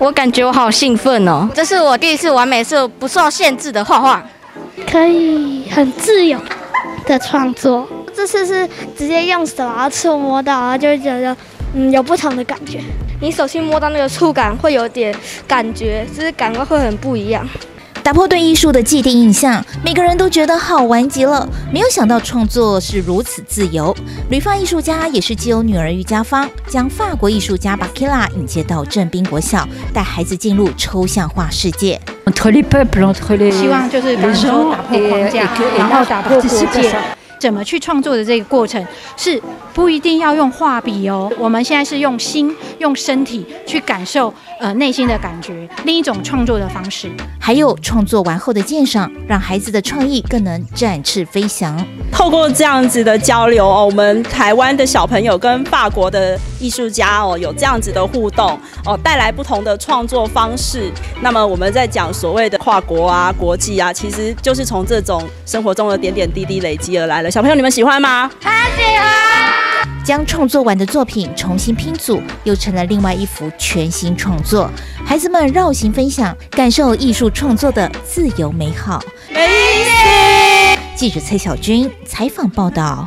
我感觉我好兴奋哦！这是我第一次玩美术不受限制的画画，可以很自由的创作。这次是直接用手啊触摸到，然后就会觉得嗯有不同的感觉。你手心摸到那个触感会有点感觉，就是感官会很不一样。打破对艺术的既定印象，每个人都觉得好玩极了。没有想到创作是如此自由。旅发艺术家也是既有女儿于家芳，将法国艺术家巴基拉引接到正滨国校，带孩子进入抽象画世界。希望就是能够打破框架，然后打破世界。怎么去创作的这个过程是不一定要用画笔哦，我们现在是用心、用身体去感受呃内心的感觉，另一种创作的方式。还有创作完后的鉴赏，让孩子的创意更能展翅飞翔。透过这样子的交流哦，我们台湾的小朋友跟法国的艺术家哦有这样子的互动哦，带来不同的创作方式。那么我们在讲所谓的跨国啊、国际啊，其实就是从这种生活中的点点滴滴累积而来的。小朋友，你们喜欢吗？很喜欢。将创作完的作品重新拼组，又成了另外一幅全新创作。孩子们绕行分享，感受艺术创作的自由美好。没意思。记者蔡小军采访报道。